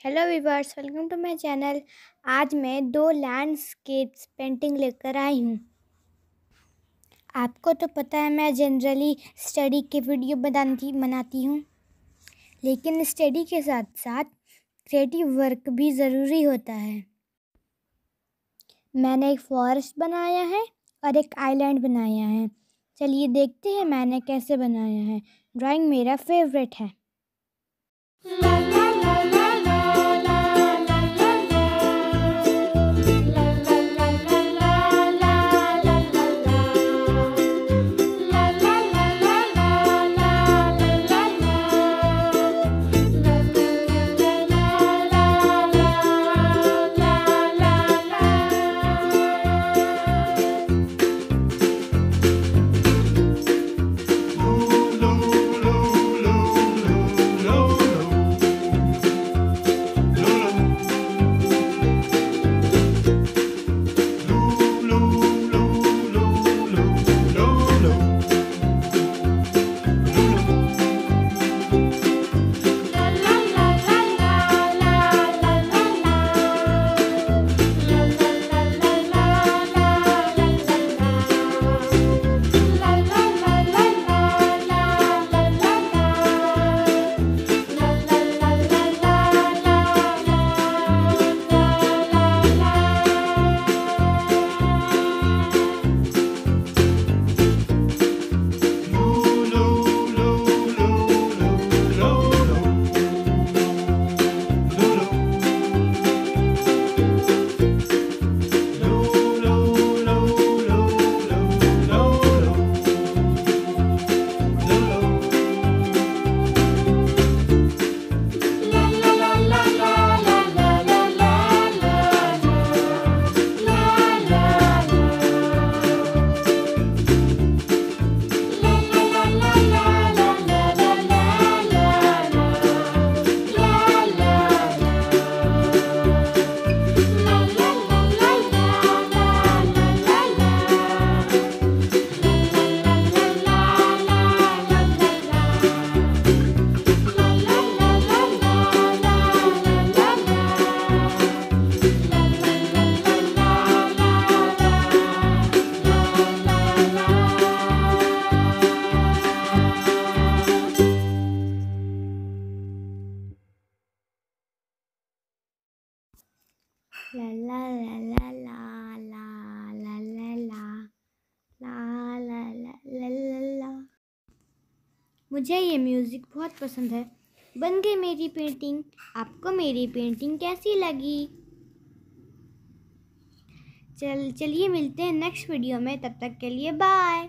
Hello viewers welcome to my channel आज मैं दो लैंडस्केप्स पेंटिंग लेकर आई हूँ। आपको तो पता है मैं जनरली स्टडी के वीडियो बनाती बनाती हूँ। लेकिन स्टडी के साथ साथ क्रिएटिव वर्क भी ज़रूरी होता है। मैंने एक फॉरेस्ट बनाया है और एक आइलैंड बनाया है। चलिए देखते हैं मैंने कैसे बनाया है। ड्राइंग मेरा फेवरेट है। ला ला ला ला ला ला ला ला ला ला ला ला ला ला मुझे ये म्यूज़िक बहुत पसंद है। बन गई मेरी पेंटिंग आपको मेरी पेंटिंग कैसी लगी? चल, चलिए मिलते हैं नेक्स्ट वीडियो में। तब तक के लिए बाय